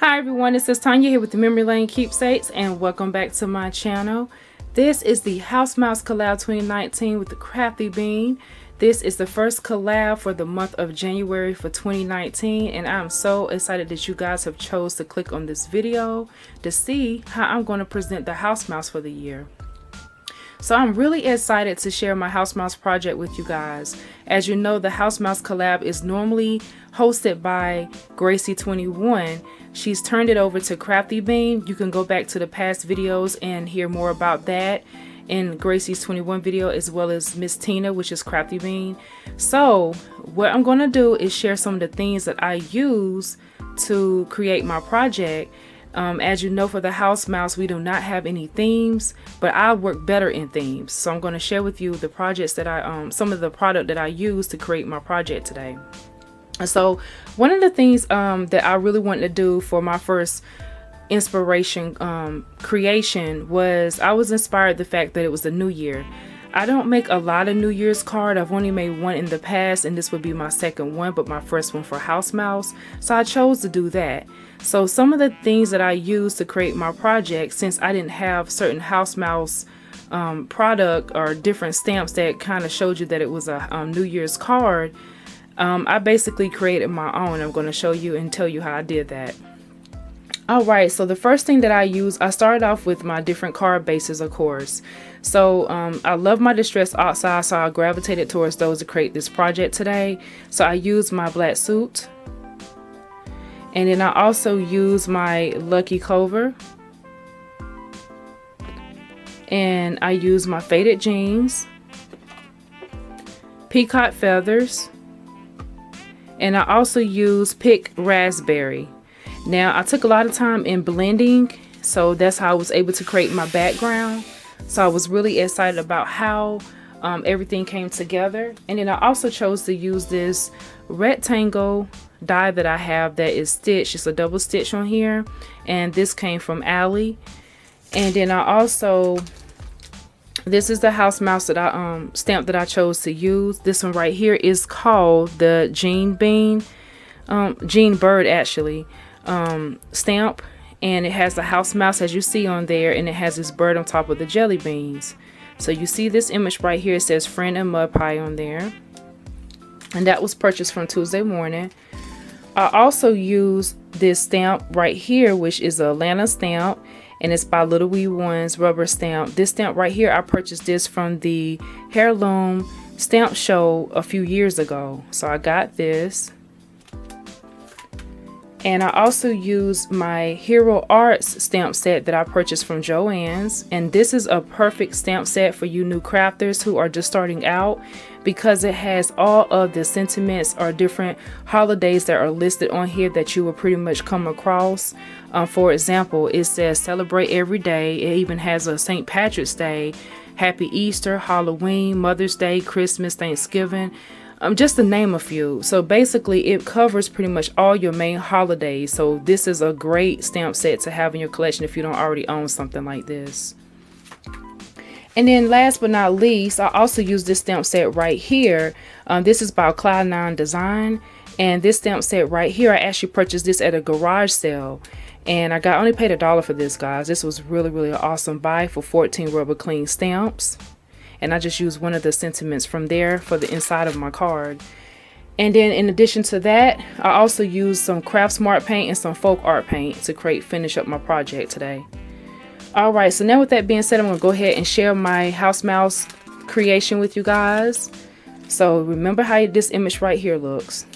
Hi everyone, this is Tanya here with the Memory Lane Keepsakes and welcome back to my channel. This is the House Mouse Collab 2019 with the Crafty Bean. This is the first collab for the month of January for 2019 and I'm so excited that you guys have chose to click on this video to see how I'm going to present the house mouse for the year. So I'm really excited to share my house mouse project with you guys. As you know, the house mouse collab is normally hosted by Gracie21. She's turned it over to Crafty Bean. You can go back to the past videos and hear more about that in Gracie's 21 video as well as Miss Tina which is Crafty Bean. So what I'm going to do is share some of the things that I use to create my project. Um, as you know for the house mouse we do not have any themes but I work better in themes so I'm going to share with you the projects that I um, some of the product that I use to create my project today. So one of the things um, that I really wanted to do for my first inspiration um, creation was I was inspired the fact that it was the new year. I don't make a lot of New Year's card. I've only made one in the past and this would be my second one, but my first one for House Mouse. So I chose to do that. So some of the things that I used to create my project, since I didn't have certain House Mouse um, product or different stamps that kind of showed you that it was a um, New Year's card, um, I basically created my own. I'm going to show you and tell you how I did that. Alright, so the first thing that I use, I started off with my different card bases, of course. So um, I love my Distress Oxide, so I gravitated towards those to create this project today. So I used my black soot. And then I also use my Lucky Clover. And I use my faded jeans. Peacock feathers. And I also use Pick Raspberry. Now I took a lot of time in blending so that's how I was able to create my background. So I was really excited about how um, everything came together. And then I also chose to use this rectangle die that I have that is stitched. It's a double stitch on here. And this came from Ally. And then I also, this is the house mouse that I um, stamp that I chose to use. This one right here is called the Jean Bean, um, Jean Bird actually um, stamp and it has the house mouse as you see on there and it has this bird on top of the jelly beans. So you see this image right here it says friend and mud pie on there. And that was purchased from Tuesday morning. I also use this stamp right here which is a Atlanta stamp and it's by Little Wee Ones rubber stamp. This stamp right here I purchased this from the heirloom stamp show a few years ago. So I got this and I also use my Hero Arts stamp set that I purchased from Joann's. And this is a perfect stamp set for you new crafters who are just starting out because it has all of the sentiments or different holidays that are listed on here that you will pretty much come across. Um, for example, it says celebrate every day. It even has a St. Patrick's Day, Happy Easter, Halloween, Mother's Day, Christmas, Thanksgiving um, just to name a few. So basically it covers pretty much all your main holidays. So this is a great stamp set to have in your collection if you don't already own something like this. And then last but not least, I also use this stamp set right here. Um, this is by Cloud9 Design. And this stamp set right here, I actually purchased this at a garage sale. And I got only paid a dollar for this, guys. This was really, really awesome buy for 14 rubber clean stamps and I just use one of the sentiments from there for the inside of my card. And then in addition to that, I also use some Craft Smart paint and some folk art paint to create finish up my project today. Alright, so now with that being said, I'm going to go ahead and share my house mouse creation with you guys. So remember how this image right here looks.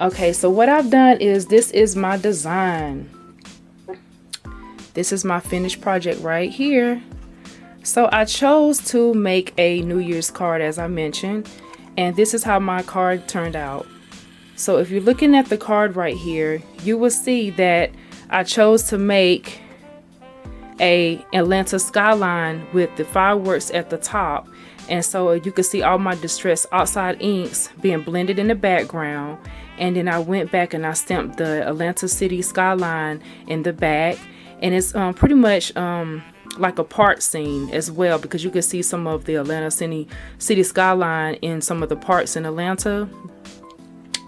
Okay, so what I've done is this is my design. This is my finished project right here. So I chose to make a New Year's card as I mentioned and this is how my card turned out. So if you're looking at the card right here you will see that I chose to make a Atlanta skyline with the fireworks at the top. And so you can see all my distress oxide inks being blended in the background. And then I went back and I stamped the Atlanta city skyline in the back. And it's um, pretty much um, like a part scene as well because you can see some of the Atlanta city, city skyline in some of the parts in Atlanta.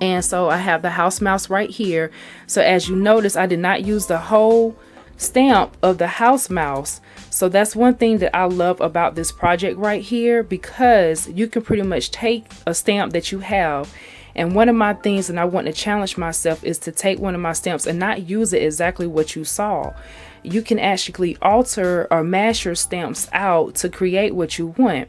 and so I have the house mouse right here so as you notice I did not use the whole stamp of the house mouse so that's one thing that I love about this project right here because you can pretty much take a stamp that you have and one of my things and I want to challenge myself is to take one of my stamps and not use it exactly what you saw. You can actually alter or mash your stamps out to create what you want.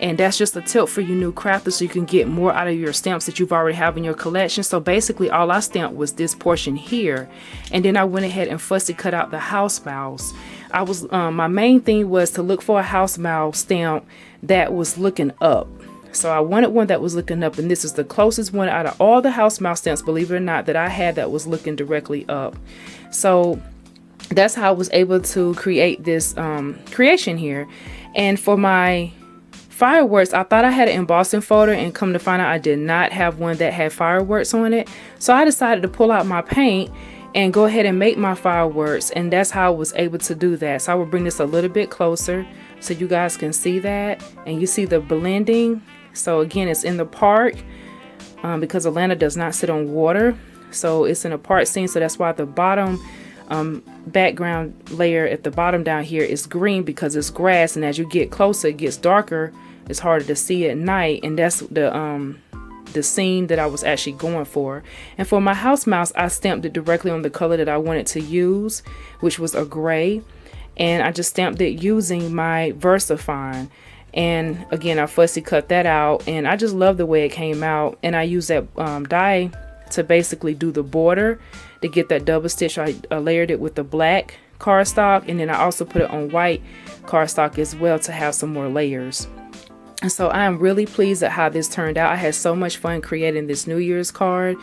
And that's just a tip for you new crafters. So you can get more out of your stamps that you've already have in your collection. So basically all I stamped was this portion here. And then I went ahead and fussy cut out the house mouse. I was um, my main thing was to look for a house mouse stamp that was looking up so I wanted one that was looking up and this is the closest one out of all the house mouse stamps believe it or not that I had that was looking directly up. So that's how I was able to create this um, creation here. And for my fireworks i thought i had an embossing folder and come to find out i did not have one that had fireworks on it. So i decided to pull out my paint and go ahead and make my fireworks and that's how i was able to do that. So i will bring this a little bit closer so you guys can see that and you see the blending so again it's in the park um, because atlanta does not sit on water so it's in a park scene so that's why the bottom um, background layer at the bottom down here is green because it's grass and as you get closer it gets darker it's harder to see at night and that's the um the scene that I was actually going for. And for my house mouse, I stamped it directly on the color that I wanted to use, which was a gray. And I just stamped it using my VersaFine. And again, I fussy cut that out. And I just love the way it came out. And I used that um, die to basically do the border to get that double stitch. I, layered it with the black cardstock. And then I also put it on white cardstock as well to have some more layers. So I am really pleased at how this turned out. I had so much fun creating this New Year's card.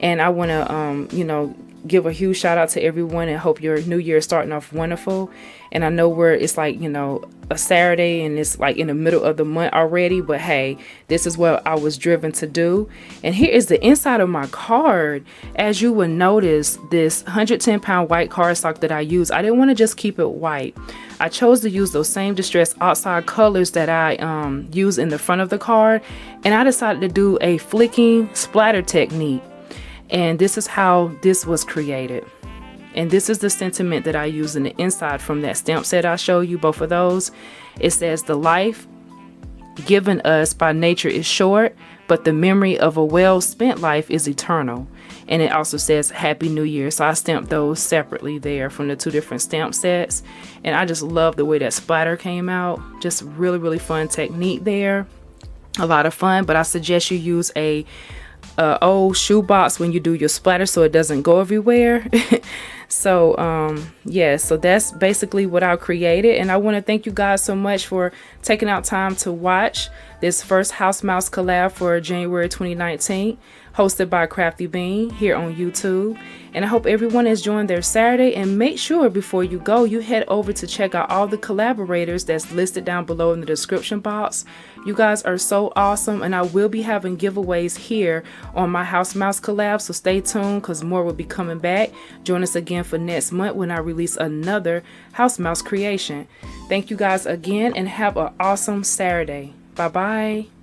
And I want to, um, you know, give a huge shout out to everyone and hope your new year is starting off wonderful. And I know where it's like, you know, a Saturday and it's like in the middle of the month already, but hey, this is what I was driven to do. And here is the inside of my card. As you will notice, this 110 pound white cardstock that I use, I didn't want to just keep it white. I chose to use those same distress oxide colors that I um, use in the front of the card. And I decided to do a flicking splatter technique. And this is how this was created. And this is the sentiment that I use in the inside from that stamp set I show you, both of those. It says, the life given us by nature is short, but the memory of a well spent life is eternal. And it also says Happy New Year. So I stamped those separately there from the two different stamp sets. And I just love the way that splatter came out. Just really, really fun technique there. A lot of fun, but I suggest you use a, a old shoebox when you do your splatter so it doesn't go everywhere. so um yeah so that's basically what i created and i want to thank you guys so much for taking out time to watch this first house mouse collab for january 2019 hosted by Crafty Bean here on YouTube. And I hope everyone has joined their Saturday. And make sure before you go, you head over to check out all the collaborators that's listed down below in the description box. You guys are so awesome. And I will be having giveaways here on my House Mouse collab. So stay tuned because more will be coming back. Join us again for next month when I release another House Mouse creation. Thank you guys again and have an awesome Saturday. Bye bye.